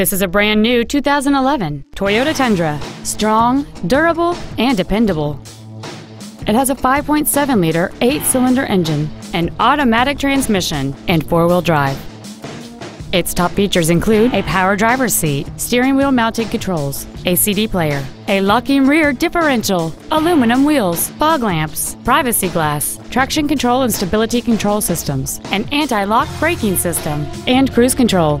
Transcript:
This is a brand new 2011 Toyota Tundra. Strong, durable, and dependable. It has a 5.7 liter, 8 cylinder engine, an automatic transmission, and four wheel drive. Its top features include a power driver's seat, steering wheel mounted controls, a CD player, a locking rear differential, aluminum wheels, fog lamps, privacy glass, traction control and stability control systems, an anti-lock braking system, and cruise control.